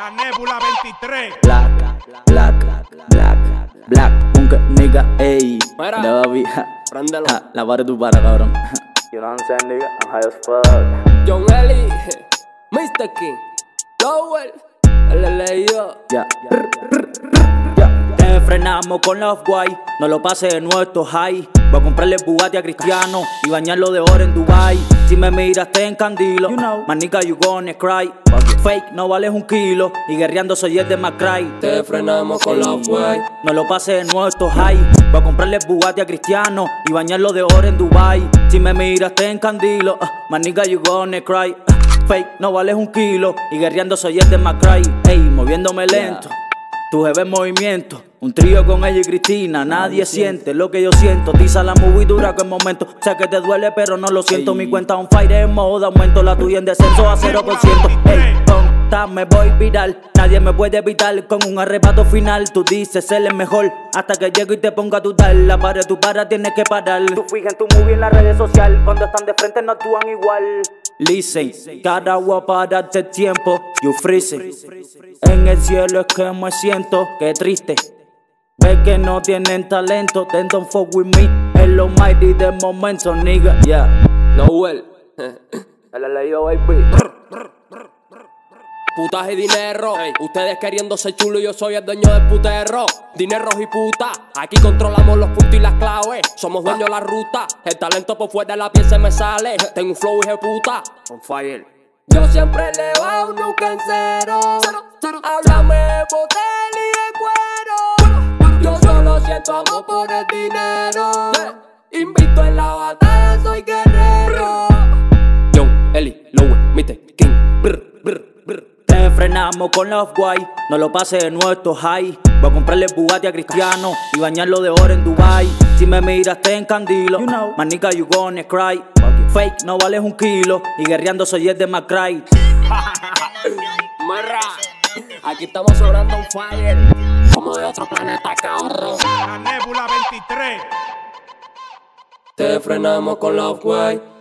La Nebula 23. Black, black, black, black, punk nigga, ey. Mira. De baby, Préndelo. ja, la para tu para, cabrón. You know what I'm saying, nigga? I'm high as fuck. John Ellie, Mr. King, Lowell, el leído. Ya. Ya. Te frenamos con la off-white, no lo pases de nuestro high. Voy a comprarle Bugatti a Cristiano y bañarlo de oro en Dubai. Si me miras te encandilo, my nigga you gonna cry. Fake no vales un kilo y guerreando soy el de McCray. Te frenamos con la way. No lo pases de nuestro high. Voy a comprarle Bugatti a Cristiano y bañarlo de oro en Dubai. Si me miras te encandilo, uh, my nigga you gonna cry. Uh, fake no vales un kilo y guerreando soy el de McCray. Ey, moviéndome lento. Tu jefe en movimiento, un trío con ella y Cristina, nadie siente lo que yo siento. Tiza la movie dura que el momento, sé que te duele pero no lo siento. Mi cuenta on fire en modo aumento, la tuya en descenso a 0%. Ey, me voy viral, nadie me puede evitar con un arrebato final. Tú dices él es mejor, hasta que llego y te ponga a dudar. La pared, tu para, tienes que parar. Tú fijas en tu movie en las redes sociales, cuando están de frente no actúan igual. Listen, cada para este tiempo, you freezing. En el cielo es que me siento, que triste. Que no tienen talento, then don't fuck with me. Es lo mighty de momento, nigga. Yeah, Lowell, el leído, baby. putas y dinero. Ustedes queriendo ser chulo y yo soy el dueño del putero. Dinero y puta, aquí controlamos los puntos y las claves. Somos dueños de la ruta. El talento por fuera de la piel se me sale. Tengo un flow de puta. On fire. Yo siempre elevado, nunca en cero. Háblame de cuero. Yo amor por el dinero. Invito en la batalla, soy guerrero. John, Eli, Lowe, Mite, King, brr, brr, brr. Te frenamos con la off-white, no lo pases de nuestro high. Voy a comprarle Bugatti a Cristiano y bañarlo de oro en Dubai. Si me miras te encandilo, my nigga you gonna cry. Fake no vales un kilo y guerreando soy el de McCray. Marra, aquí estamos sobrando un fire. Como de otro planeta, cabrón. La Nebula 23. Te frenamos con la off-white.